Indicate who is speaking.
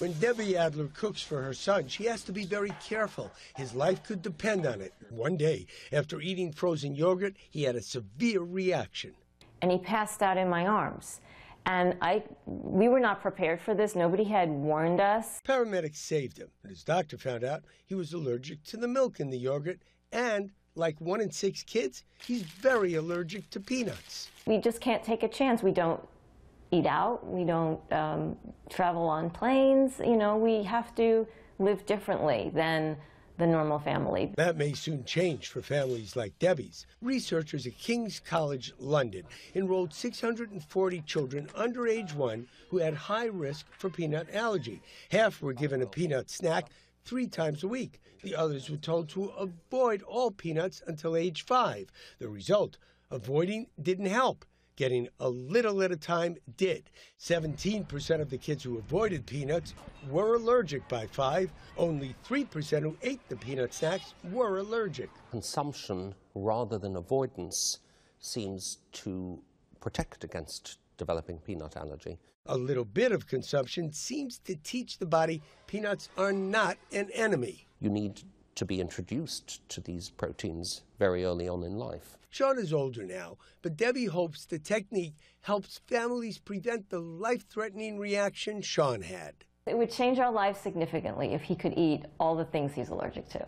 Speaker 1: When Debbie Adler cooks for her son, she has to be very careful. His life could depend on it. One day, after eating frozen yogurt, he had a severe reaction.
Speaker 2: And he passed out in my arms. And I, we were not prepared for this. Nobody had warned us.
Speaker 1: Paramedics saved him, but his doctor found out he was allergic to the milk in the yogurt and like one in six kids, he's very allergic to peanuts.
Speaker 2: We just can't take a chance. We don't eat out. We don't um, travel on planes. You know, we have to live differently than the normal family.
Speaker 1: That may soon change for families like Debbie's. Researchers at King's College London enrolled 640 children under age one who had high risk for peanut allergy. Half were given a peanut snack three times a week. The others were told to avoid all peanuts until age five. The result, avoiding didn't help. Getting a little at a time did. 17% of the kids who avoided peanuts were allergic by five. Only 3% who ate the peanut snacks were allergic.
Speaker 3: Consumption rather than avoidance seems to protect against developing peanut allergy.
Speaker 1: A little bit of consumption seems to teach the body peanuts are not an enemy.
Speaker 3: You need to be introduced to these proteins very early on in life.
Speaker 1: Sean is older now, but Debbie hopes the technique helps families prevent the life threatening reaction Sean had.
Speaker 2: It would change our lives significantly if he could eat all the things he's allergic to.